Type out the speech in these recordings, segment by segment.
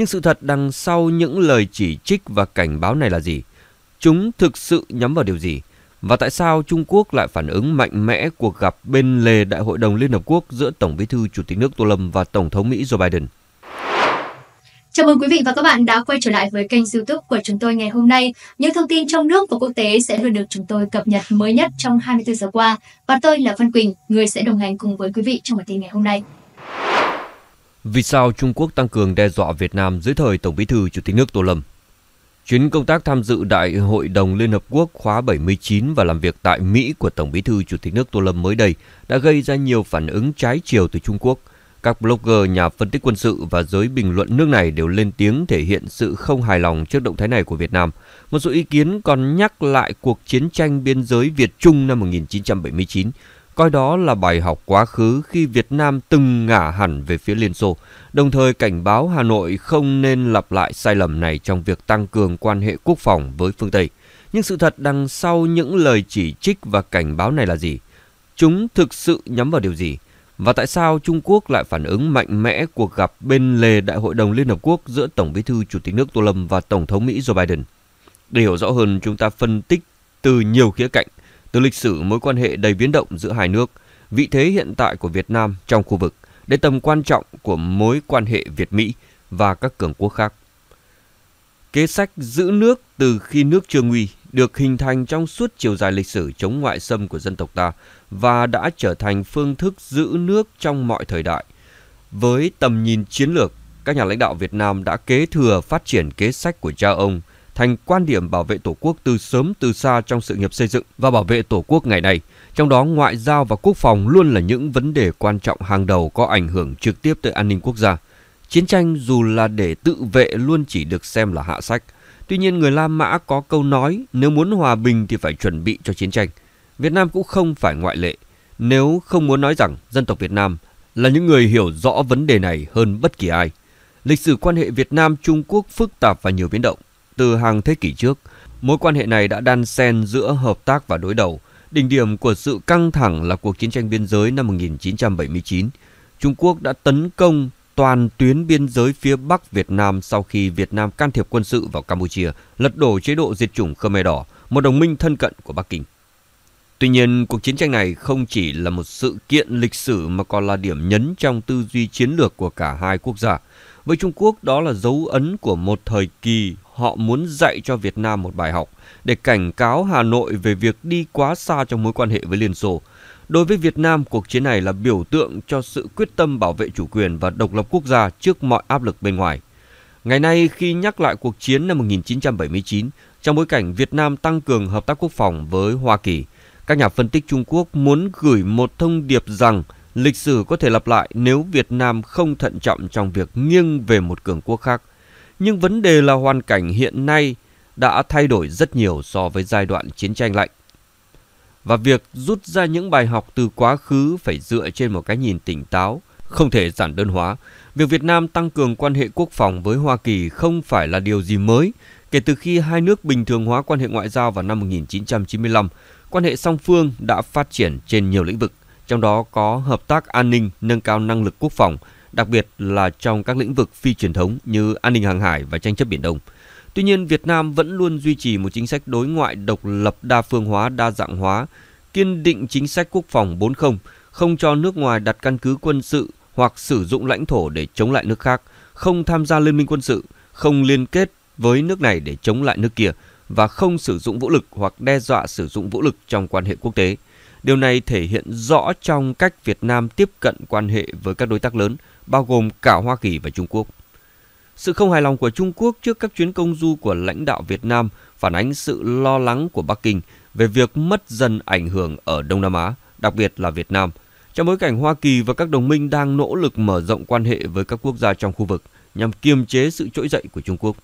Nhưng sự thật đằng sau những lời chỉ trích và cảnh báo này là gì? Chúng thực sự nhắm vào điều gì? Và tại sao Trung Quốc lại phản ứng mạnh mẽ cuộc gặp bên lề Đại hội đồng Liên Hợp Quốc giữa Tổng bí thư Chủ tịch nước Tô Lâm và Tổng thống Mỹ Joe Biden? Chào mừng quý vị và các bạn đã quay trở lại với kênh youtube của chúng tôi ngày hôm nay. Những thông tin trong nước và quốc tế sẽ luôn được chúng tôi cập nhật mới nhất trong 24 giờ qua. Và tôi là Văn Quỳnh, người sẽ đồng hành cùng với quý vị trong bản tin ngày hôm nay. Vì sao Trung Quốc tăng cường đe dọa Việt Nam dưới thời Tổng bí thư Chủ tịch nước Tô Lâm? Chuyến công tác tham dự Đại hội đồng Liên Hợp Quốc khóa 79 và làm việc tại Mỹ của Tổng bí thư Chủ tịch nước Tô Lâm mới đây đã gây ra nhiều phản ứng trái chiều từ Trung Quốc. Các blogger, nhà phân tích quân sự và giới bình luận nước này đều lên tiếng thể hiện sự không hài lòng trước động thái này của Việt Nam. Một số ý kiến còn nhắc lại cuộc chiến tranh biên giới Việt-Trung năm 1979, coi đó là bài học quá khứ khi Việt Nam từng ngả hẳn về phía Liên Xô, đồng thời cảnh báo Hà Nội không nên lặp lại sai lầm này trong việc tăng cường quan hệ quốc phòng với phương Tây. Nhưng sự thật đằng sau những lời chỉ trích và cảnh báo này là gì? Chúng thực sự nhắm vào điều gì? Và tại sao Trung Quốc lại phản ứng mạnh mẽ cuộc gặp bên lề Đại hội đồng Liên Hợp Quốc giữa Tổng bí thư Chủ tịch nước Tô Lâm và Tổng thống Mỹ Joe Biden? Để hiểu rõ hơn, chúng ta phân tích từ nhiều khía cạnh, từ lịch sử mối quan hệ đầy biến động giữa hai nước, vị thế hiện tại của Việt Nam trong khu vực, đến tầm quan trọng của mối quan hệ Việt-Mỹ và các cường quốc khác. Kế sách giữ nước từ khi nước chưa nguy được hình thành trong suốt chiều dài lịch sử chống ngoại xâm của dân tộc ta và đã trở thành phương thức giữ nước trong mọi thời đại. Với tầm nhìn chiến lược, các nhà lãnh đạo Việt Nam đã kế thừa phát triển kế sách của cha ông thành quan điểm bảo vệ Tổ quốc từ sớm từ xa trong sự nghiệp xây dựng và bảo vệ Tổ quốc ngày nay. Trong đó, ngoại giao và quốc phòng luôn là những vấn đề quan trọng hàng đầu có ảnh hưởng trực tiếp tới an ninh quốc gia. Chiến tranh dù là để tự vệ luôn chỉ được xem là hạ sách. Tuy nhiên, người La Mã có câu nói, nếu muốn hòa bình thì phải chuẩn bị cho chiến tranh. Việt Nam cũng không phải ngoại lệ. Nếu không muốn nói rằng dân tộc Việt Nam là những người hiểu rõ vấn đề này hơn bất kỳ ai. Lịch sử quan hệ Việt Nam Trung Quốc phức tạp và nhiều biến động. Từ hàng thế kỷ trước, mối quan hệ này đã đan xen giữa hợp tác và đối đầu. Đỉnh điểm của sự căng thẳng là cuộc chiến tranh biên giới năm 1979. Trung Quốc đã tấn công toàn tuyến biên giới phía Bắc Việt Nam sau khi Việt Nam can thiệp quân sự vào Campuchia, lật đổ chế độ diệt chủng Khmer Đỏ, một đồng minh thân cận của Bắc Kinh. Tuy nhiên, cuộc chiến tranh này không chỉ là một sự kiện lịch sử mà còn là điểm nhấn trong tư duy chiến lược của cả hai quốc gia. Với Trung Quốc, đó là dấu ấn của một thời kỳ họ muốn dạy cho Việt Nam một bài học để cảnh cáo Hà Nội về việc đi quá xa trong mối quan hệ với Liên Xô. Đối với Việt Nam, cuộc chiến này là biểu tượng cho sự quyết tâm bảo vệ chủ quyền và độc lập quốc gia trước mọi áp lực bên ngoài. Ngày nay, khi nhắc lại cuộc chiến năm 1979, trong bối cảnh Việt Nam tăng cường hợp tác quốc phòng với Hoa Kỳ, các nhà phân tích Trung Quốc muốn gửi một thông điệp rằng lịch sử có thể lặp lại nếu Việt Nam không thận trọng trong việc nghiêng về một cường quốc khác. Nhưng vấn đề là hoàn cảnh hiện nay đã thay đổi rất nhiều so với giai đoạn chiến tranh lạnh. Và việc rút ra những bài học từ quá khứ phải dựa trên một cái nhìn tỉnh táo, không thể giản đơn hóa. Việc Việt Nam tăng cường quan hệ quốc phòng với Hoa Kỳ không phải là điều gì mới. Kể từ khi hai nước bình thường hóa quan hệ ngoại giao vào năm 1995, quan hệ song phương đã phát triển trên nhiều lĩnh vực, trong đó có hợp tác an ninh, nâng cao năng lực quốc phòng, đặc biệt là trong các lĩnh vực phi truyền thống như an ninh hàng hải và tranh chấp biển Đông. Tuy nhiên, Việt Nam vẫn luôn duy trì một chính sách đối ngoại độc lập đa phương hóa, đa dạng hóa, kiên định chính sách quốc phòng 40, không cho nước ngoài đặt căn cứ quân sự hoặc sử dụng lãnh thổ để chống lại nước khác, không tham gia liên minh quân sự, không liên kết với nước này để chống lại nước kia và không sử dụng vũ lực hoặc đe dọa sử dụng vũ lực trong quan hệ quốc tế. Điều này thể hiện rõ trong cách Việt Nam tiếp cận quan hệ với các đối tác lớn, bao gồm cả Hoa Kỳ và Trung Quốc. Sự không hài lòng của Trung Quốc trước các chuyến công du của lãnh đạo Việt Nam phản ánh sự lo lắng của Bắc Kinh về việc mất dần ảnh hưởng ở Đông Nam Á, đặc biệt là Việt Nam, trong bối cảnh Hoa Kỳ và các đồng minh đang nỗ lực mở rộng quan hệ với các quốc gia trong khu vực nhằm kiềm chế sự trỗi dậy của Trung Quốc.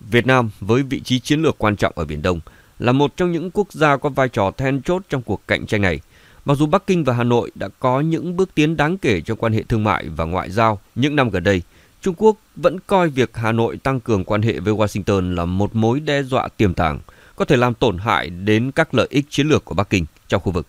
Việt Nam với vị trí chiến lược quan trọng ở Biển Đông là một trong những quốc gia có vai trò then chốt trong cuộc cạnh tranh này. Mặc dù Bắc Kinh và Hà Nội đã có những bước tiến đáng kể trong quan hệ thương mại và ngoại giao những năm gần đây, Trung Quốc vẫn coi việc Hà Nội tăng cường quan hệ với Washington là một mối đe dọa tiềm tàng, có thể làm tổn hại đến các lợi ích chiến lược của Bắc Kinh trong khu vực.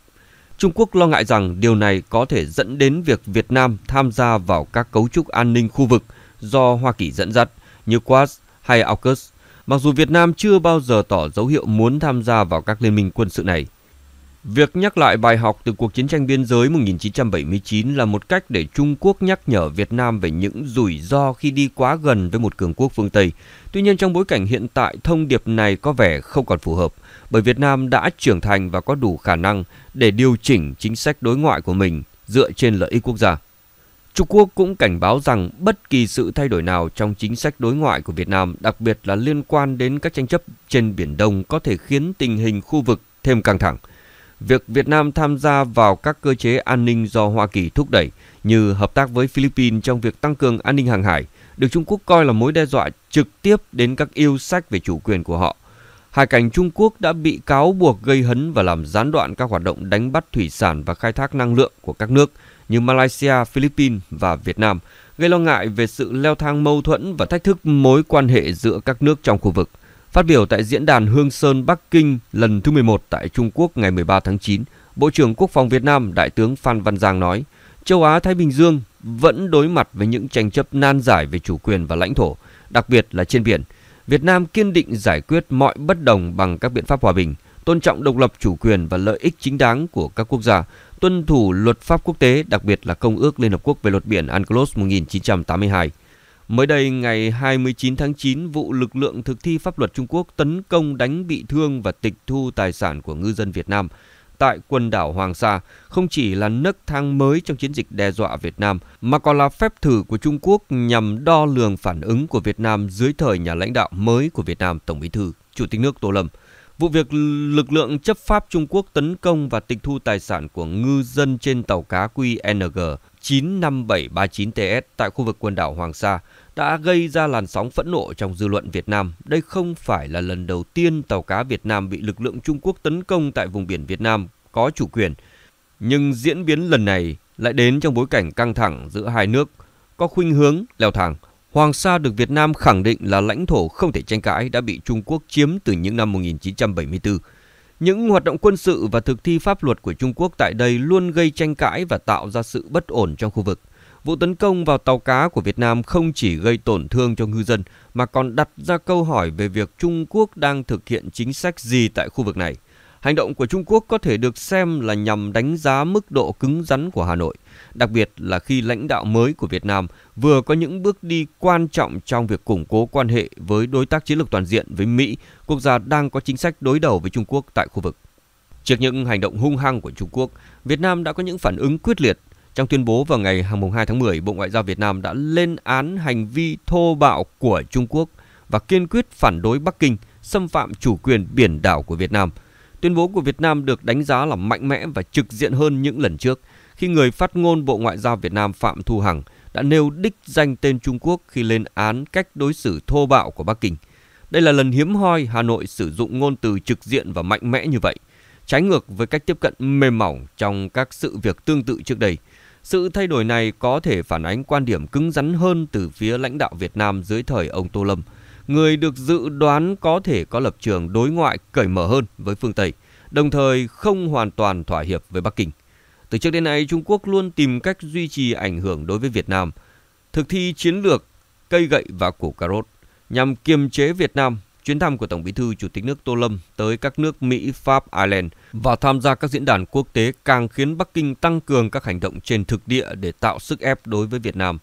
Trung Quốc lo ngại rằng điều này có thể dẫn đến việc Việt Nam tham gia vào các cấu trúc an ninh khu vực do Hoa Kỳ dẫn dắt như Quad hay AUKUS, mặc dù Việt Nam chưa bao giờ tỏ dấu hiệu muốn tham gia vào các liên minh quân sự này. Việc nhắc lại bài học từ cuộc chiến tranh biên giới 1979 là một cách để Trung Quốc nhắc nhở Việt Nam về những rủi ro khi đi quá gần với một cường quốc phương Tây. Tuy nhiên trong bối cảnh hiện tại, thông điệp này có vẻ không còn phù hợp, bởi Việt Nam đã trưởng thành và có đủ khả năng để điều chỉnh chính sách đối ngoại của mình dựa trên lợi ích quốc gia. Trung Quốc cũng cảnh báo rằng bất kỳ sự thay đổi nào trong chính sách đối ngoại của Việt Nam, đặc biệt là liên quan đến các tranh chấp trên Biển Đông có thể khiến tình hình khu vực thêm căng thẳng – việc Việt Nam tham gia vào các cơ chế an ninh do Hoa Kỳ thúc đẩy như hợp tác với Philippines trong việc tăng cường an ninh hàng hải được Trung Quốc coi là mối đe dọa trực tiếp đến các yêu sách về chủ quyền của họ. Hải cảnh Trung Quốc đã bị cáo buộc gây hấn và làm gián đoạn các hoạt động đánh bắt thủy sản và khai thác năng lượng của các nước như Malaysia, Philippines và Việt Nam, gây lo ngại về sự leo thang mâu thuẫn và thách thức mối quan hệ giữa các nước trong khu vực – Phát biểu tại diễn đàn Hương Sơn Bắc Kinh lần thứ 11 tại Trung Quốc ngày 13 tháng 9, Bộ trưởng Quốc phòng Việt Nam Đại tướng Phan Văn Giang nói, châu Á Thái Bình Dương vẫn đối mặt với những tranh chấp nan giải về chủ quyền và lãnh thổ, đặc biệt là trên biển. Việt Nam kiên định giải quyết mọi bất đồng bằng các biện pháp hòa bình, tôn trọng độc lập chủ quyền và lợi ích chính đáng của các quốc gia, tuân thủ luật pháp quốc tế, đặc biệt là Công ước Liên Hợp Quốc về luật biển UNCLOS 1982. Mới đây, ngày 29 tháng 9, vụ lực lượng thực thi pháp luật Trung Quốc tấn công đánh bị thương và tịch thu tài sản của ngư dân Việt Nam tại quần đảo Hoàng Sa không chỉ là nấc thang mới trong chiến dịch đe dọa Việt Nam mà còn là phép thử của Trung Quốc nhằm đo lường phản ứng của Việt Nam dưới thời nhà lãnh đạo mới của Việt Nam Tổng Bí thư Chủ tịch nước Tô Lâm. Vụ việc lực lượng chấp pháp Trung Quốc tấn công và tịch thu tài sản của ngư dân trên tàu cá QNG 95739TS tại khu vực quần đảo Hoàng Sa đã gây ra làn sóng phẫn nộ trong dư luận Việt Nam. Đây không phải là lần đầu tiên tàu cá Việt Nam bị lực lượng Trung Quốc tấn công tại vùng biển Việt Nam có chủ quyền. Nhưng diễn biến lần này lại đến trong bối cảnh căng thẳng giữa hai nước có khuynh hướng leo thang. Hoàng Sa được Việt Nam khẳng định là lãnh thổ không thể tranh cãi đã bị Trung Quốc chiếm từ những năm 1974. Những hoạt động quân sự và thực thi pháp luật của Trung Quốc tại đây luôn gây tranh cãi và tạo ra sự bất ổn trong khu vực. Vụ tấn công vào tàu cá của Việt Nam không chỉ gây tổn thương cho ngư dân, mà còn đặt ra câu hỏi về việc Trung Quốc đang thực hiện chính sách gì tại khu vực này. Hành động của Trung Quốc có thể được xem là nhằm đánh giá mức độ cứng rắn của Hà Nội, đặc biệt là khi lãnh đạo mới của Việt Nam vừa có những bước đi quan trọng trong việc củng cố quan hệ với đối tác chiến lược toàn diện với Mỹ, quốc gia đang có chính sách đối đầu với Trung Quốc tại khu vực. Trước những hành động hung hăng của Trung Quốc, Việt Nam đã có những phản ứng quyết liệt. Trong tuyên bố vào ngày 2 tháng 10, Bộ Ngoại giao Việt Nam đã lên án hành vi thô bạo của Trung Quốc và kiên quyết phản đối Bắc Kinh xâm phạm chủ quyền biển đảo của Việt Nam – Tuyên bố của Việt Nam được đánh giá là mạnh mẽ và trực diện hơn những lần trước khi người phát ngôn Bộ Ngoại giao Việt Nam Phạm Thu Hằng đã nêu đích danh tên Trung Quốc khi lên án cách đối xử thô bạo của Bắc Kinh. Đây là lần hiếm hoi Hà Nội sử dụng ngôn từ trực diện và mạnh mẽ như vậy, trái ngược với cách tiếp cận mềm mỏng trong các sự việc tương tự trước đây. Sự thay đổi này có thể phản ánh quan điểm cứng rắn hơn từ phía lãnh đạo Việt Nam dưới thời ông Tô Lâm – người được dự đoán có thể có lập trường đối ngoại cởi mở hơn với phương Tây, đồng thời không hoàn toàn thỏa hiệp với Bắc Kinh. Từ trước đến nay, Trung Quốc luôn tìm cách duy trì ảnh hưởng đối với Việt Nam, thực thi chiến lược cây gậy và củ cà rốt nhằm kiềm chế Việt Nam. Chuyến thăm của Tổng Bí thư Chủ tịch nước Tô Lâm tới các nước Mỹ, Pháp, Ireland và tham gia các diễn đàn quốc tế càng khiến Bắc Kinh tăng cường các hành động trên thực địa để tạo sức ép đối với Việt Nam.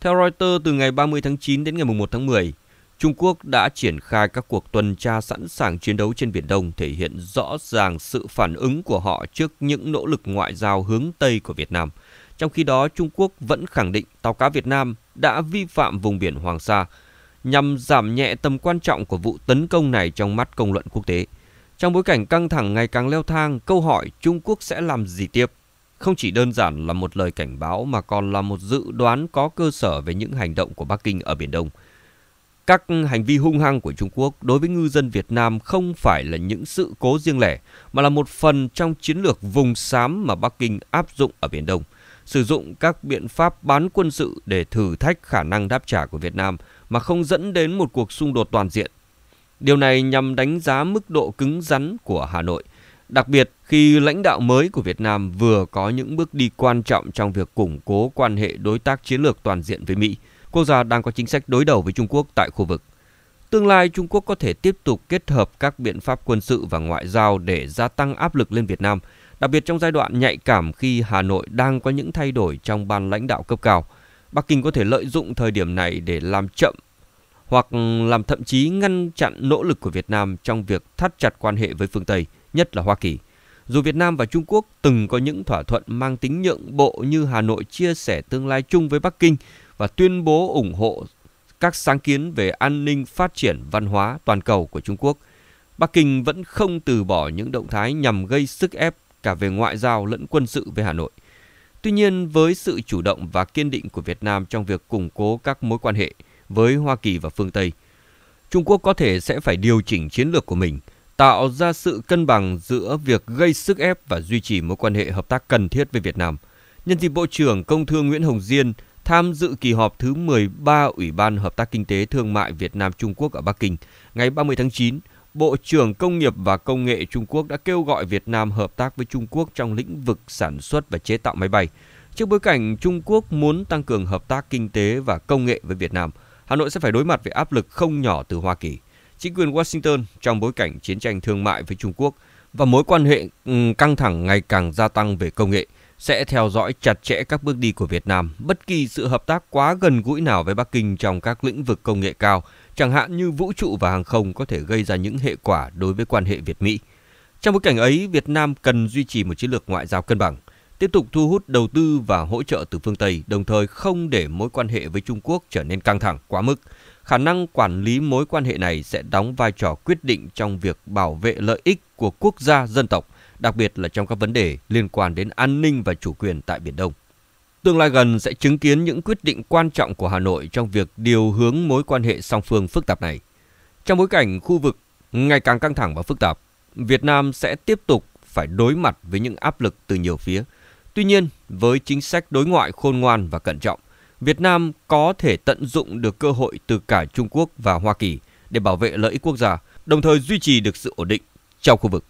Theo Reuters, từ ngày 30 tháng 9 đến ngày 1 tháng 10, Trung Quốc đã triển khai các cuộc tuần tra sẵn sàng chiến đấu trên Biển Đông thể hiện rõ ràng sự phản ứng của họ trước những nỗ lực ngoại giao hướng Tây của Việt Nam. Trong khi đó, Trung Quốc vẫn khẳng định tàu cá Việt Nam đã vi phạm vùng biển Hoàng Sa nhằm giảm nhẹ tầm quan trọng của vụ tấn công này trong mắt công luận quốc tế. Trong bối cảnh căng thẳng ngày càng leo thang, câu hỏi Trung Quốc sẽ làm gì tiếp không chỉ đơn giản là một lời cảnh báo mà còn là một dự đoán có cơ sở về những hành động của Bắc Kinh ở Biển Đông – các hành vi hung hăng của Trung Quốc đối với ngư dân Việt Nam không phải là những sự cố riêng lẻ, mà là một phần trong chiến lược vùng xám mà Bắc Kinh áp dụng ở Biển Đông, sử dụng các biện pháp bán quân sự để thử thách khả năng đáp trả của Việt Nam mà không dẫn đến một cuộc xung đột toàn diện. Điều này nhằm đánh giá mức độ cứng rắn của Hà Nội, đặc biệt khi lãnh đạo mới của Việt Nam vừa có những bước đi quan trọng trong việc củng cố quan hệ đối tác chiến lược toàn diện với Mỹ – quốc gia đang có chính sách đối đầu với Trung Quốc tại khu vực. Tương lai Trung Quốc có thể tiếp tục kết hợp các biện pháp quân sự và ngoại giao để gia tăng áp lực lên Việt Nam, đặc biệt trong giai đoạn nhạy cảm khi Hà Nội đang có những thay đổi trong ban lãnh đạo cấp cao. Bắc Kinh có thể lợi dụng thời điểm này để làm chậm hoặc làm thậm chí ngăn chặn nỗ lực của Việt Nam trong việc thắt chặt quan hệ với phương Tây, nhất là Hoa Kỳ. Dù Việt Nam và Trung Quốc từng có những thỏa thuận mang tính nhượng bộ như Hà Nội chia sẻ tương lai chung với Bắc Kinh và tuyên bố ủng hộ các sáng kiến về an ninh phát triển văn hóa toàn cầu của Trung Quốc, Bắc Kinh vẫn không từ bỏ những động thái nhằm gây sức ép cả về ngoại giao lẫn quân sự với Hà Nội. Tuy nhiên, với sự chủ động và kiên định của Việt Nam trong việc củng cố các mối quan hệ với Hoa Kỳ và phương Tây, Trung Quốc có thể sẽ phải điều chỉnh chiến lược của mình, tạo ra sự cân bằng giữa việc gây sức ép và duy trì mối quan hệ hợp tác cần thiết với Việt Nam. Nhân dịp Bộ trưởng Công Thương Nguyễn Hồng Diên tham dự kỳ họp thứ 13 Ủy ban Hợp tác Kinh tế Thương mại Việt Nam Trung Quốc ở Bắc Kinh ngày 30 tháng 9, Bộ trưởng Công nghiệp và Công nghệ Trung Quốc đã kêu gọi Việt Nam hợp tác với Trung Quốc trong lĩnh vực sản xuất và chế tạo máy bay. Trước bối cảnh Trung Quốc muốn tăng cường hợp tác kinh tế và công nghệ với Việt Nam, Hà Nội sẽ phải đối mặt với áp lực không nhỏ từ Hoa Kỳ. Chính quyền Washington trong bối cảnh chiến tranh thương mại với Trung Quốc và mối quan hệ ừ, căng thẳng ngày càng gia tăng về công nghệ sẽ theo dõi chặt chẽ các bước đi của Việt Nam. Bất kỳ sự hợp tác quá gần gũi nào với Bắc Kinh trong các lĩnh vực công nghệ cao, chẳng hạn như vũ trụ và hàng không có thể gây ra những hệ quả đối với quan hệ Việt-Mỹ. Trong bối cảnh ấy, Việt Nam cần duy trì một chiến lược ngoại giao cân bằng, tiếp tục thu hút đầu tư và hỗ trợ từ phương Tây, đồng thời không để mối quan hệ với Trung Quốc trở nên căng thẳng quá mức. Khả năng quản lý mối quan hệ này sẽ đóng vai trò quyết định trong việc bảo vệ lợi ích của quốc gia dân tộc đặc biệt là trong các vấn đề liên quan đến an ninh và chủ quyền tại Biển Đông. Tương lai gần sẽ chứng kiến những quyết định quan trọng của Hà Nội trong việc điều hướng mối quan hệ song phương phức tạp này. Trong bối cảnh khu vực ngày càng căng thẳng và phức tạp, Việt Nam sẽ tiếp tục phải đối mặt với những áp lực từ nhiều phía. Tuy nhiên, với chính sách đối ngoại khôn ngoan và cẩn trọng, Việt Nam có thể tận dụng được cơ hội từ cả Trung Quốc và Hoa Kỳ để bảo vệ lợi ích quốc gia, đồng thời duy trì được sự ổn định trong khu vực.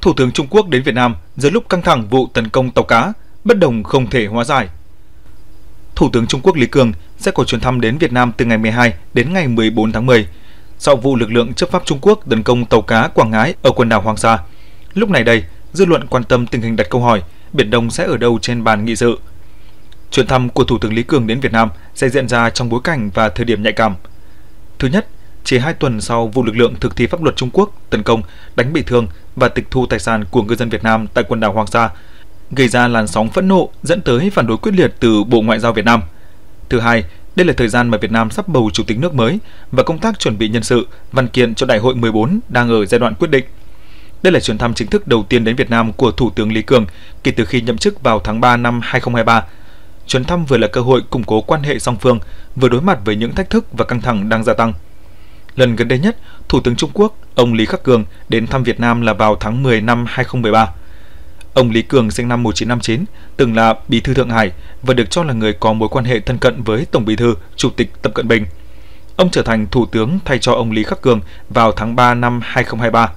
Thủ tướng Trung Quốc đến Việt Nam giữa lúc căng thẳng vụ tấn công tàu cá, bất đồng không thể hóa giải. Thủ tướng Trung Quốc Lý Cường sẽ có chuyến thăm đến Việt Nam từ ngày 12 đến ngày 14 tháng 10 sau vụ lực lượng chấp pháp Trung Quốc tấn công tàu cá Quảng Ngãi ở quần đảo Hoàng Sa. Lúc này đây, dư luận quan tâm tình hình đặt câu hỏi Biển Đông sẽ ở đâu trên bàn nghị sự. Chuyến thăm của Thủ tướng Lý Cường đến Việt Nam sẽ diễn ra trong bối cảnh và thời điểm nhạy cảm. Thứ nhất, chỉ hai tuần sau vụ lực lượng thực thi pháp luật Trung Quốc tấn công, đánh bị thương và tịch thu tài sản của ngư dân Việt Nam tại quần đảo Hoàng Sa, gây ra làn sóng phẫn nộ dẫn tới phản đối quyết liệt từ Bộ Ngoại giao Việt Nam. Thứ hai, đây là thời gian mà Việt Nam sắp bầu chủ tịch nước mới và công tác chuẩn bị nhân sự, văn kiện cho Đại hội 14 đang ở giai đoạn quyết định. Đây là chuyến thăm chính thức đầu tiên đến Việt Nam của Thủ tướng Lý Cường kể từ khi nhậm chức vào tháng 3 năm 2023. Chuyến thăm vừa là cơ hội củng cố quan hệ song phương, vừa đối mặt với những thách thức và căng thẳng đang gia tăng. Lần gần đây nhất, Thủ tướng Trung Quốc, ông Lý Khắc Cường đến thăm Việt Nam là vào tháng 10 năm 2013. Ông Lý Cường sinh năm 1959, từng là bí thư Thượng Hải và được cho là người có mối quan hệ thân cận với Tổng bí thư, Chủ tịch Tập Cận Bình. Ông trở thành thủ tướng thay cho ông Lý Khắc Cường vào tháng 3 năm 2023.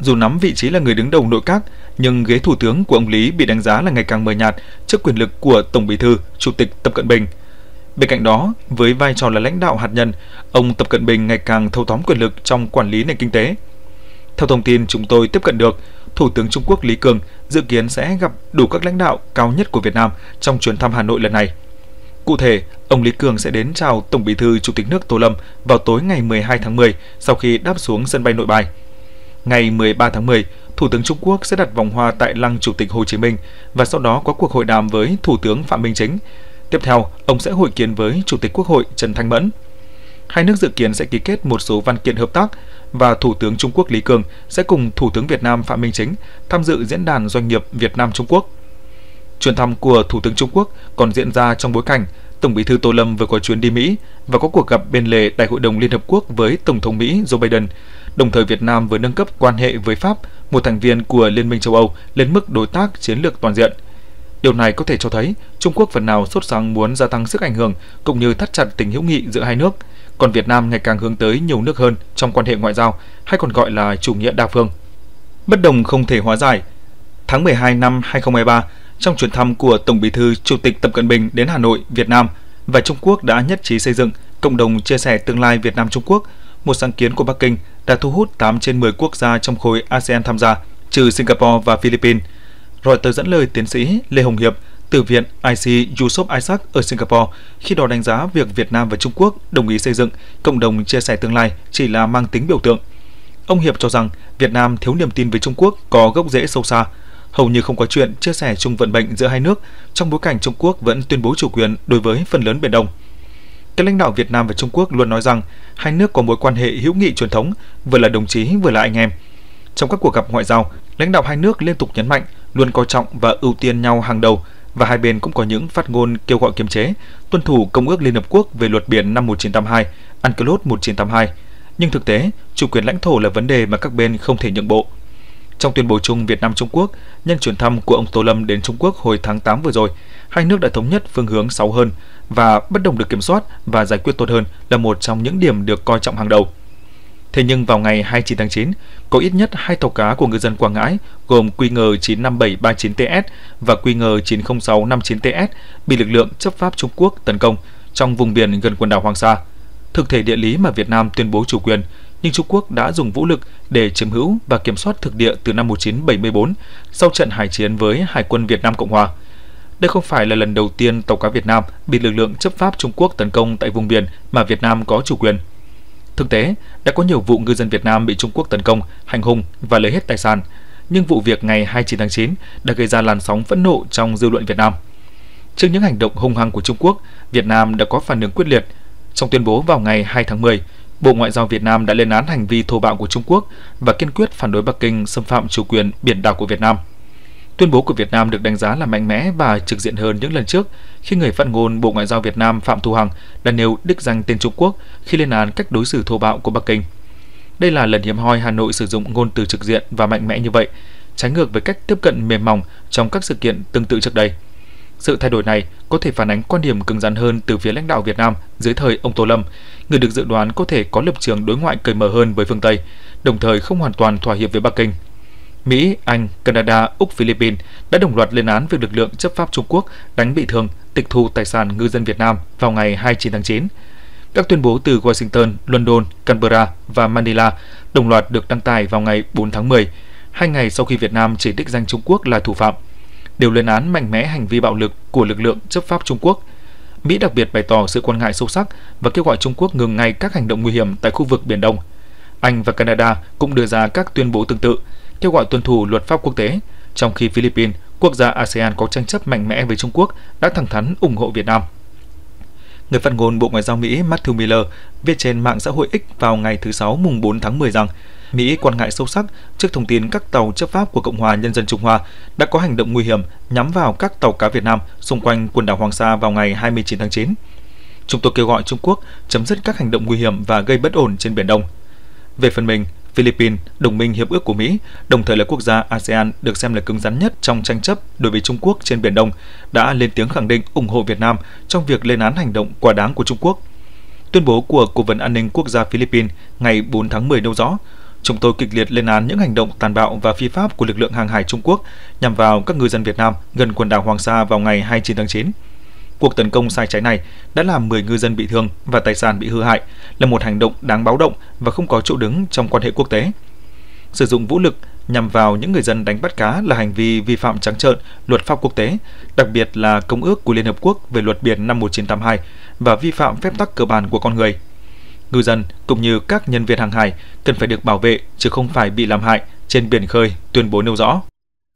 Dù nắm vị trí là người đứng đầu nội các, nhưng ghế thủ tướng của ông Lý bị đánh giá là ngày càng mờ nhạt trước quyền lực của Tổng bí thư, Chủ tịch Tập Cận Bình – Bên cạnh đó, với vai trò là lãnh đạo hạt nhân, ông Tập Cận Bình ngày càng thâu tóm quyền lực trong quản lý nền kinh tế. Theo thông tin chúng tôi tiếp cận được, Thủ tướng Trung Quốc Lý Cường dự kiến sẽ gặp đủ các lãnh đạo cao nhất của Việt Nam trong chuyến thăm Hà Nội lần này. Cụ thể, ông Lý Cường sẽ đến chào Tổng Bí thư Chủ tịch nước Tô Lâm vào tối ngày 12 tháng 10 sau khi đáp xuống sân bay Nội Bài. Ngày 13 tháng 10, Thủ tướng Trung Quốc sẽ đặt vòng hoa tại lăng Chủ tịch Hồ Chí Minh và sau đó có cuộc hội đàm với Thủ tướng Phạm Minh Chính, Tiếp theo, ông sẽ hội kiến với Chủ tịch Quốc hội Trần Thanh Mẫn. Hai nước dự kiến sẽ ký kết một số văn kiện hợp tác và Thủ tướng Trung Quốc Lý Cường sẽ cùng Thủ tướng Việt Nam Phạm Minh Chính tham dự diễn đàn doanh nghiệp Việt Nam Trung Quốc. Chuyến thăm của Thủ tướng Trung Quốc còn diễn ra trong bối cảnh Tổng Bí thư Tô Lâm vừa có chuyến đi Mỹ và có cuộc gặp bên lề Đại hội đồng Liên Hợp Quốc với Tổng thống Mỹ Joe Biden. Đồng thời Việt Nam vừa nâng cấp quan hệ với Pháp, một thành viên của Liên minh châu Âu, lên mức đối tác chiến lược toàn diện – Điều này có thể cho thấy Trung Quốc phần nào sốt sáng muốn gia tăng sức ảnh hưởng cũng như thắt chặt tình hữu nghị giữa hai nước, còn Việt Nam ngày càng hướng tới nhiều nước hơn trong quan hệ ngoại giao, hay còn gọi là chủ nghĩa đa phương. Bất đồng không thể hóa giải. Tháng 12 năm 2023, trong chuyến thăm của Tổng Bí thư Chủ tịch Tập Cận Bình đến Hà Nội, Việt Nam và Trung Quốc đã nhất trí xây dựng cộng đồng chia sẻ tương lai Việt Nam Trung Quốc, một sáng kiến của Bắc Kinh đã thu hút 8 trên 10 quốc gia trong khối ASEAN tham gia, trừ Singapore và Philippines. Reuters dẫn lời tiến sĩ Lê Hồng Hiệp, từ viện IC Yusof Isaac ở Singapore khi đó đánh giá việc Việt Nam và Trung Quốc đồng ý xây dựng cộng đồng chia sẻ tương lai chỉ là mang tính biểu tượng. Ông Hiệp cho rằng Việt Nam thiếu niềm tin với Trung Quốc có gốc rễ sâu xa, hầu như không có chuyện chia sẻ chung vận mệnh giữa hai nước trong bối cảnh Trung Quốc vẫn tuyên bố chủ quyền đối với phần lớn Biển Đông. Các lãnh đạo Việt Nam và Trung Quốc luôn nói rằng hai nước có mối quan hệ hữu nghị truyền thống, vừa là đồng chí vừa là anh em. Trong các cuộc gặp ngoại giao, lãnh đạo hai nước liên tục nhấn mạnh luôn coi trọng và ưu tiên nhau hàng đầu và hai bên cũng có những phát ngôn kêu gọi kiềm chế, tuân thủ Công ước Liên Hợp Quốc về luật biển năm 1982, UNCLOS 1982. Nhưng thực tế, chủ quyền lãnh thổ là vấn đề mà các bên không thể nhượng bộ. Trong tuyên bố chung Việt Nam Trung Quốc, nhân chuyến thăm của ông Tô Lâm đến Trung Quốc hồi tháng 8 vừa rồi, hai nước đã thống nhất phương hướng sáu hơn và bất đồng được kiểm soát và giải quyết tốt hơn là một trong những điểm được coi trọng hàng đầu. Thế nhưng vào ngày 29 tháng 9, có ít nhất hai tàu cá của ngư dân Quảng Ngãi gồm QN 95739TS và QN 90659TS bị lực lượng chấp pháp Trung Quốc tấn công trong vùng biển gần quần đảo Hoàng Sa. Thực thể địa lý mà Việt Nam tuyên bố chủ quyền, nhưng Trung Quốc đã dùng vũ lực để chiếm hữu và kiểm soát thực địa từ năm 1974 sau trận hải chiến với Hải quân Việt Nam Cộng Hòa. Đây không phải là lần đầu tiên tàu cá Việt Nam bị lực lượng chấp pháp Trung Quốc tấn công tại vùng biển mà Việt Nam có chủ quyền. Thực tế, đã có nhiều vụ ngư dân Việt Nam bị Trung Quốc tấn công, hành hung và lấy hết tài sản, nhưng vụ việc ngày 29 tháng 9 đã gây ra làn sóng phẫn nộ trong dư luận Việt Nam. Trước những hành động hung hăng của Trung Quốc, Việt Nam đã có phản ứng quyết liệt. Trong tuyên bố vào ngày 2 tháng 10, Bộ Ngoại giao Việt Nam đã lên án hành vi thô bạo của Trung Quốc và kiên quyết phản đối Bắc Kinh xâm phạm chủ quyền biển đảo của Việt Nam. Tuyên bố của Việt Nam được đánh giá là mạnh mẽ và trực diện hơn những lần trước khi người phát ngôn Bộ Ngoại giao Việt Nam Phạm Thu Hằng đã nêu đích danh tên Trung Quốc khi lên án cách đối xử thô bạo của Bắc Kinh. Đây là lần hiếm hoi Hà Nội sử dụng ngôn từ trực diện và mạnh mẽ như vậy, trái ngược với cách tiếp cận mềm mỏng trong các sự kiện tương tự trước đây. Sự thay đổi này có thể phản ánh quan điểm cứng rắn hơn từ phía lãnh đạo Việt Nam dưới thời ông Tô Lâm, người được dự đoán có thể có lập trường đối ngoại cởi mở hơn với phương Tây, đồng thời không hoàn toàn thỏa hiệp với Bắc Kinh. Mỹ, Anh, Canada, Úc, Philippines đã đồng loạt lên án việc lực lượng chấp pháp Trung Quốc đánh bị thương, tịch thu tài sản ngư dân Việt Nam vào ngày 29 tháng 9. Các tuyên bố từ Washington, London, Canberra và Manila đồng loạt được đăng tải vào ngày 4 tháng 10, hai ngày sau khi Việt Nam chỉ đích danh Trung Quốc là thủ phạm, đều lên án mạnh mẽ hành vi bạo lực của lực lượng chấp pháp Trung Quốc. Mỹ đặc biệt bày tỏ sự quan ngại sâu sắc và kêu gọi Trung Quốc ngừng ngay các hành động nguy hiểm tại khu vực Biển Đông. Anh và Canada cũng đưa ra các tuyên bố tương tự, kêu gọi tuân thủ luật pháp quốc tế, trong khi Philippines, quốc gia ASEAN có tranh chấp mạnh mẽ với Trung Quốc, đã thẳng thắn ủng hộ Việt Nam. Người phát ngôn Bộ Ngoại giao Mỹ Matthew Miller viết trên mạng xã hội X vào ngày thứ Sáu mùng 4 tháng 10 rằng Mỹ quan ngại sâu sắc trước thông tin các tàu chấp pháp của Cộng hòa Nhân dân Trung Hoa đã có hành động nguy hiểm nhắm vào các tàu cá Việt Nam xung quanh quần đảo Hoàng Sa vào ngày 29 tháng 9. Chúng tôi kêu gọi Trung Quốc chấm dứt các hành động nguy hiểm và gây bất ổn trên Biển Đông. Về phần mình, Philippines, đồng minh hiệp ước của Mỹ, đồng thời là quốc gia ASEAN được xem là cứng rắn nhất trong tranh chấp đối với Trung Quốc trên Biển Đông, đã lên tiếng khẳng định ủng hộ Việt Nam trong việc lên án hành động quá đáng của Trung Quốc. Tuyên bố của Cố vấn An ninh Quốc gia Philippines ngày 4 tháng 10 nêu rõ, chúng tôi kịch liệt lên án những hành động tàn bạo và phi pháp của lực lượng hàng hải Trung Quốc nhằm vào các ngư dân Việt Nam gần quần đảo Hoàng Sa vào ngày 29 tháng 9. Cuộc tấn công sai trái này đã làm 10 ngư dân bị thương và tài sản bị hư hại, là một hành động đáng báo động và không có chỗ đứng trong quan hệ quốc tế. Sử dụng vũ lực nhằm vào những người dân đánh bắt cá là hành vi vi phạm trắng trợn luật pháp quốc tế, đặc biệt là Công ước của Liên Hợp Quốc về luật biển năm 1982 và vi phạm phép tắc cơ bản của con người. Ngư dân cũng như các nhân viên hàng hải cần phải được bảo vệ chứ không phải bị làm hại trên biển khơi, tuyên bố nêu rõ.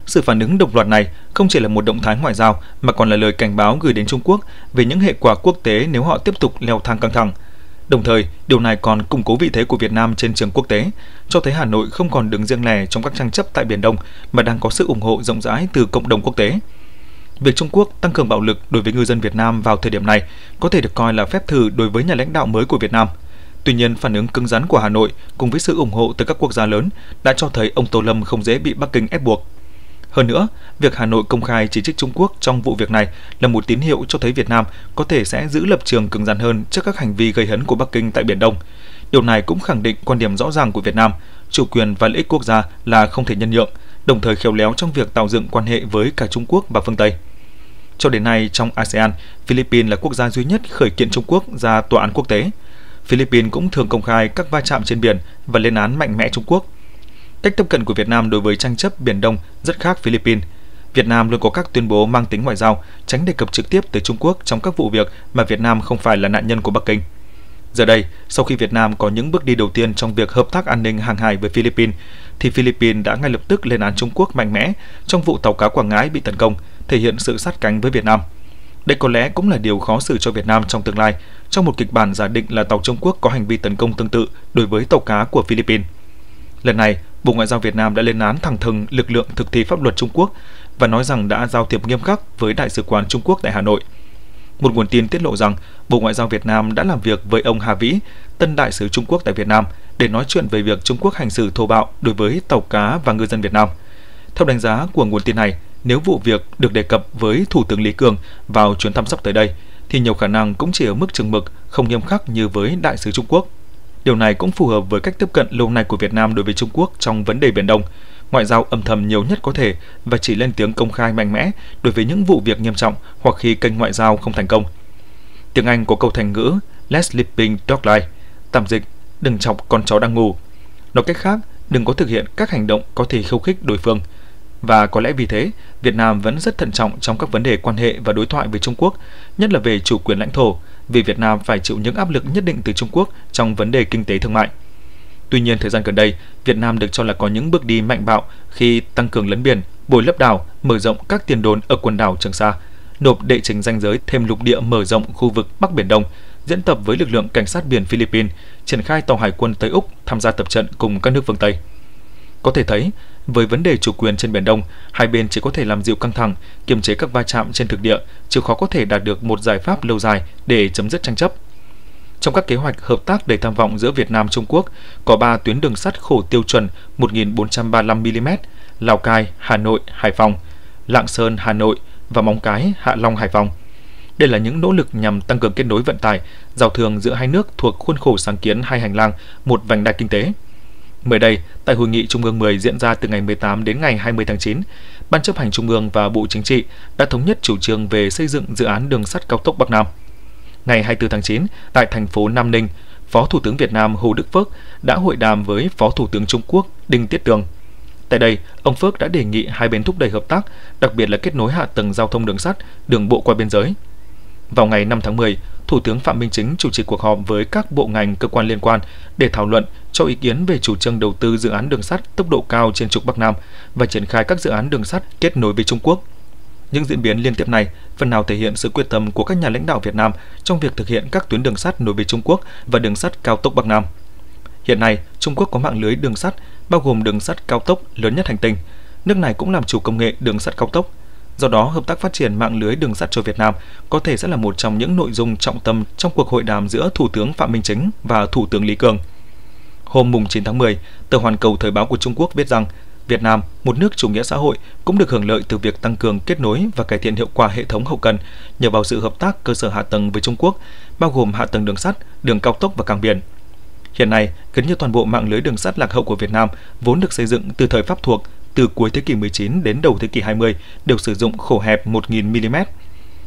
Sự phản ứng đồng loạt này không chỉ là một động thái ngoại giao mà còn là lời cảnh báo gửi đến Trung Quốc về những hệ quả quốc tế nếu họ tiếp tục leo thang căng thẳng. Đồng thời, điều này còn củng cố vị thế của Việt Nam trên trường quốc tế, cho thấy Hà Nội không còn đứng riêng lẻ trong các tranh chấp tại Biển Đông mà đang có sự ủng hộ rộng rãi từ cộng đồng quốc tế. Việc Trung Quốc tăng cường bạo lực đối với ngư dân Việt Nam vào thời điểm này có thể được coi là phép thử đối với nhà lãnh đạo mới của Việt Nam. Tuy nhiên, phản ứng cứng rắn của Hà Nội cùng với sự ủng hộ từ các quốc gia lớn đã cho thấy ông Tô Lâm không dễ bị Bắc Kinh ép buộc. Hơn nữa, việc Hà Nội công khai chỉ trích Trung Quốc trong vụ việc này là một tín hiệu cho thấy Việt Nam có thể sẽ giữ lập trường cứng rắn hơn trước các hành vi gây hấn của Bắc Kinh tại Biển Đông. Điều này cũng khẳng định quan điểm rõ ràng của Việt Nam, chủ quyền và lợi ích quốc gia là không thể nhân nhượng, đồng thời khéo léo trong việc tạo dựng quan hệ với cả Trung Quốc và phương Tây. Cho đến nay, trong ASEAN, Philippines là quốc gia duy nhất khởi kiện Trung Quốc ra tòa án quốc tế. Philippines cũng thường công khai các va chạm trên biển và lên án mạnh mẽ Trung Quốc. Cách tiếp cận của Việt Nam đối với tranh chấp Biển Đông rất khác Philippines. Việt Nam luôn có các tuyên bố mang tính ngoại giao, tránh đề cập trực tiếp tới Trung Quốc trong các vụ việc mà Việt Nam không phải là nạn nhân của Bắc Kinh. Giờ đây, sau khi Việt Nam có những bước đi đầu tiên trong việc hợp tác an ninh hàng hải với Philippines, thì Philippines đã ngay lập tức lên án Trung Quốc mạnh mẽ trong vụ tàu cá Quảng Ngãi bị tấn công, thể hiện sự sát cánh với Việt Nam. Đây có lẽ cũng là điều khó xử cho Việt Nam trong tương lai, trong một kịch bản giả định là tàu Trung Quốc có hành vi tấn công tương tự đối với tàu cá của Philippines. Lần này, Bộ Ngoại giao Việt Nam đã lên án thẳng thừng lực lượng thực thi pháp luật Trung Quốc và nói rằng đã giao thiệp nghiêm khắc với Đại sứ quán Trung Quốc tại Hà Nội. Một nguồn tin tiết lộ rằng Bộ Ngoại giao Việt Nam đã làm việc với ông Hà Vĩ, tân đại sứ Trung Quốc tại Việt Nam, để nói chuyện về việc Trung Quốc hành xử thô bạo đối với tàu cá và ngư dân Việt Nam. Theo đánh giá của nguồn tin này, nếu vụ việc được đề cập với Thủ tướng Lý Cường vào chuyến thăm sắp tới đây, thì nhiều khả năng cũng chỉ ở mức chừng mực, không nghiêm khắc như với đại sứ Trung Quốc. Điều này cũng phù hợp với cách tiếp cận lâu nay của Việt Nam đối với Trung Quốc trong vấn đề Biển Đông, ngoại giao âm thầm nhiều nhất có thể và chỉ lên tiếng công khai mạnh mẽ đối với những vụ việc nghiêm trọng hoặc khi kênh ngoại giao không thành công. Tiếng Anh có câu thành ngữ Let's sleeping dog lie, tạm dịch đừng chọc con chó đang ngủ. Nói cách khác, đừng có thực hiện các hành động có thể khiêu khích đối phương. Và có lẽ vì thế, Việt Nam vẫn rất thận trọng trong các vấn đề quan hệ và đối thoại với Trung Quốc, nhất là về chủ quyền lãnh thổ, vì Việt Nam phải chịu những áp lực nhất định từ Trung Quốc trong vấn đề kinh tế thương mại. Tuy nhiên, thời gian gần đây, Việt Nam được cho là có những bước đi mạnh bạo khi tăng cường lấn biển, bồi lấp đảo, mở rộng các tiền đồn ở quần đảo Trường Sa, nộp đệ trình danh giới thêm lục địa mở rộng khu vực Bắc Biển Đông, diễn tập với lực lượng cảnh sát biển Philippines, triển khai tàu hải quân tới Úc tham gia tập trận cùng các nước phương Tây. Có thể thấy, với vấn đề chủ quyền trên Biển Đông, hai bên chỉ có thể làm dịu căng thẳng, kiềm chế các va chạm trên thực địa, chứ khó có thể đạt được một giải pháp lâu dài để chấm dứt tranh chấp. Trong các kế hoạch hợp tác đầy tham vọng giữa Việt Nam Trung Quốc, có 3 tuyến đường sắt khổ tiêu chuẩn 1435 mm, Lào Cai, Hà Nội, Hải Phòng, Lạng Sơn, Hà Nội và Móng Cái, Hạ Long, Hải Phòng. Đây là những nỗ lực nhằm tăng cường kết nối vận tải, giao thương giữa hai nước thuộc khuôn khổ sáng kiến hai hành lang, một vành đai kinh tế. Mới đây, tại hội nghị Trung ương 10 diễn ra từ ngày 18 đến ngày 20 tháng 9, Ban chấp hành Trung ương và Bộ Chính trị đã thống nhất chủ trương về xây dựng dự án đường sắt cao tốc Bắc Nam. Ngày 24 tháng 9, tại thành phố Nam Ninh, Phó Thủ tướng Việt Nam Hồ Đức Phước đã hội đàm với Phó Thủ tướng Trung Quốc Đinh Tiết Tường. Tại đây, ông Phước đã đề nghị hai bên thúc đẩy hợp tác, đặc biệt là kết nối hạ tầng giao thông đường sắt, đường bộ qua biên giới. Vào ngày 5 tháng 10, Thủ tướng Phạm Minh Chính chủ trì cuộc họp với các bộ ngành cơ quan liên quan để thảo luận cho ý kiến về chủ trương đầu tư dự án đường sắt tốc độ cao trên trục Bắc Nam và triển khai các dự án đường sắt kết nối với Trung Quốc. Những diễn biến liên tiếp này phần nào thể hiện sự quyết tâm của các nhà lãnh đạo Việt Nam trong việc thực hiện các tuyến đường sắt nối với Trung Quốc và đường sắt cao tốc Bắc Nam. Hiện nay, Trung Quốc có mạng lưới đường sắt bao gồm đường sắt cao tốc lớn nhất hành tinh. Nước này cũng làm chủ công nghệ đường sắt cao tốc. Do đó, hợp tác phát triển mạng lưới đường sắt cho Việt Nam có thể sẽ là một trong những nội dung trọng tâm trong cuộc hội đàm giữa Thủ tướng Phạm Minh Chính và Thủ tướng Lý Cường. Hôm 9 tháng 10, tờ Hoàn Cầu Thời báo của Trung Quốc viết rằng Việt Nam, một nước chủ nghĩa xã hội, cũng được hưởng lợi từ việc tăng cường kết nối và cải thiện hiệu quả hệ thống hậu cần nhờ vào sự hợp tác cơ sở hạ tầng với Trung Quốc, bao gồm hạ tầng đường sắt, đường cao tốc và cảng biển. Hiện nay, gần như toàn bộ mạng lưới đường sắt lạc hậu của Việt Nam vốn được xây dựng từ thời Pháp thuộc, từ cuối thế kỷ 19 đến đầu thế kỷ 20 đều sử dụng khổ hẹp 1.000 mm.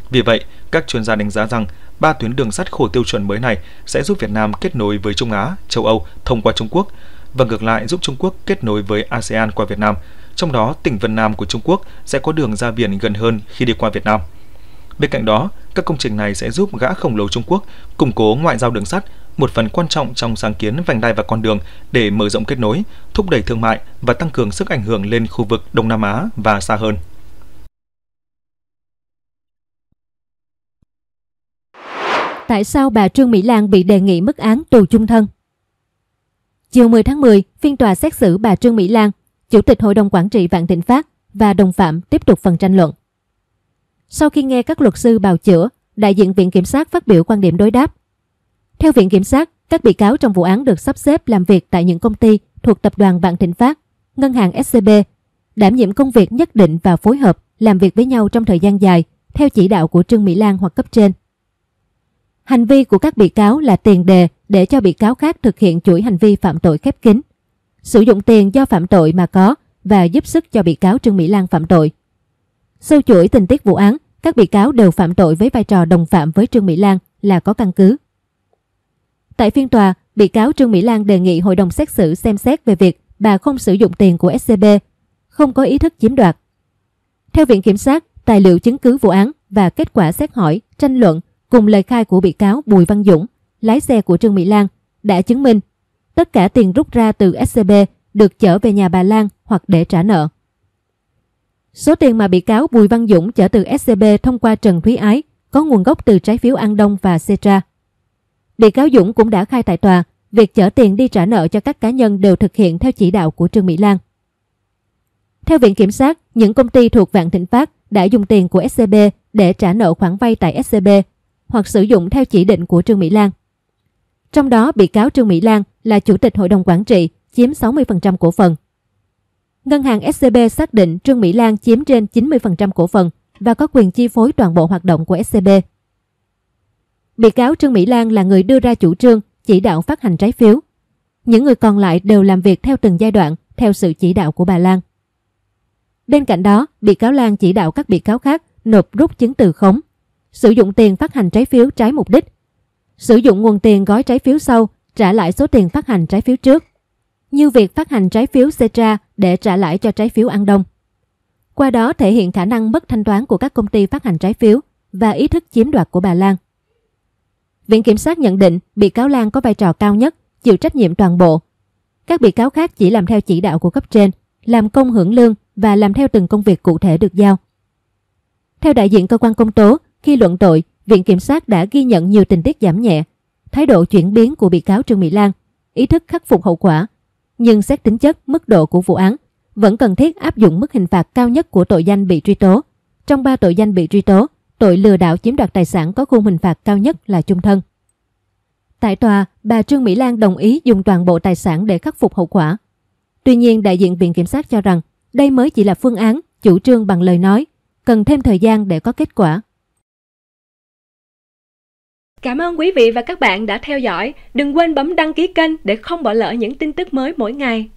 Vì vậy, các chuyên gia đánh giá rằng ba tuyến đường sắt khổ tiêu chuẩn mới này sẽ giúp Việt Nam kết nối với Trung Á, châu Âu thông qua Trung Quốc và ngược lại giúp Trung Quốc kết nối với ASEAN qua Việt Nam. Trong đó, tỉnh Vân Nam của Trung Quốc sẽ có đường ra biển gần hơn khi đi qua Việt Nam. Bên cạnh đó, các công trình này sẽ giúp gã khổng lồ Trung Quốc củng cố ngoại giao đường sắt, một phần quan trọng trong sáng kiến vành đai và con đường để mở rộng kết nối, thúc đẩy thương mại và tăng cường sức ảnh hưởng lên khu vực Đông Nam Á và xa hơn. Tại sao bà Trương Mỹ Lan bị đề nghị mức án tù chung thân? Chiều 10 tháng 10, phiên tòa xét xử bà Trương Mỹ Lan, Chủ tịch Hội đồng Quản trị Vạn Thịnh Phát và đồng phạm tiếp tục phần tranh luận. Sau khi nghe các luật sư bào chữa, đại diện Viện Kiểm sát phát biểu quan điểm đối đáp. Theo Viện Kiểm sát, các bị cáo trong vụ án được sắp xếp làm việc tại những công ty thuộc Tập đoàn Vạn Thịnh Phát, Ngân hàng SCB, đảm nhiệm công việc nhất định và phối hợp làm việc với nhau trong thời gian dài theo chỉ đạo của Trương Mỹ Lan hoặc cấp trên. Hành vi của các bị cáo là tiền đề để cho bị cáo khác thực hiện chuỗi hành vi phạm tội khép kín. Sử dụng tiền do phạm tội mà có và giúp sức cho bị cáo Trương Mỹ Lan phạm tội. Sâu chuỗi tình tiết vụ án, các bị cáo đều phạm tội với vai trò đồng phạm với Trương Mỹ Lan là có căn cứ. Tại phiên tòa, bị cáo Trương Mỹ Lan đề nghị hội đồng xét xử xem xét về việc bà không sử dụng tiền của SCB, không có ý thức chiếm đoạt. Theo Viện Kiểm sát, tài liệu chứng cứ vụ án và kết quả xét hỏi, tranh luận cùng lời khai của bị cáo Bùi Văn Dũng, lái xe của Trương Mỹ Lan, đã chứng minh tất cả tiền rút ra từ SCB được chở về nhà bà Lan hoặc để trả nợ. Số tiền mà bị cáo Bùi Văn Dũng chở từ SCB thông qua Trần Thúy Ái có nguồn gốc từ trái phiếu An Đông và Cetra. Bị cáo Dũng cũng đã khai tại tòa việc chở tiền đi trả nợ cho các cá nhân đều thực hiện theo chỉ đạo của Trương Mỹ Lan. Theo Viện Kiểm sát, những công ty thuộc Vạn Thịnh Phát đã dùng tiền của SCB để trả nợ khoản vay tại SCB hoặc sử dụng theo chỉ định của Trương Mỹ Lan. Trong đó, bị cáo Trương Mỹ Lan là chủ tịch hội đồng quản trị, chiếm 60% cổ phần. Ngân hàng SCB xác định Trương Mỹ Lan chiếm trên 90% cổ phần và có quyền chi phối toàn bộ hoạt động của SCB. Bị cáo Trương Mỹ Lan là người đưa ra chủ trương, chỉ đạo phát hành trái phiếu. Những người còn lại đều làm việc theo từng giai đoạn, theo sự chỉ đạo của bà Lan. Bên cạnh đó, bị cáo Lan chỉ đạo các bị cáo khác nộp rút chứng từ khống, sử dụng tiền phát hành trái phiếu trái mục đích, sử dụng nguồn tiền gói trái phiếu sau trả lại số tiền phát hành trái phiếu trước, như việc phát hành trái phiếu Cetra để trả lãi cho trái phiếu An Đông. Qua đó thể hiện khả năng mất thanh toán của các công ty phát hành trái phiếu và ý thức chiếm đoạt của bà Lan. Viện Kiểm sát nhận định bị cáo Lan có vai trò cao nhất, chịu trách nhiệm toàn bộ. Các bị cáo khác chỉ làm theo chỉ đạo của cấp trên, làm công hưởng lương và làm theo từng công việc cụ thể được giao. Theo đại diện cơ quan công tố, khi luận tội, Viện Kiểm sát đã ghi nhận nhiều tình tiết giảm nhẹ, thái độ chuyển biến của bị cáo Trương Mỹ Lan, ý thức khắc phục hậu quả. Nhưng xét tính chất, mức độ của vụ án, vẫn cần thiết áp dụng mức hình phạt cao nhất của tội danh bị truy tố. Trong ba tội danh bị truy tố, tội lừa đảo chiếm đoạt tài sản có khung hình phạt cao nhất là chung thân. Tại tòa, bà Trương Mỹ Lan đồng ý dùng toàn bộ tài sản để khắc phục hậu quả. Tuy nhiên, đại diện Viện Kiểm sát cho rằng đây mới chỉ là phương án, chủ trương bằng lời nói, cần thêm thời gian để có kết quả. Cảm ơn quý vị và các bạn đã theo dõi. Đừng quên bấm đăng ký kênh để không bỏ lỡ những tin tức mới mỗi ngày.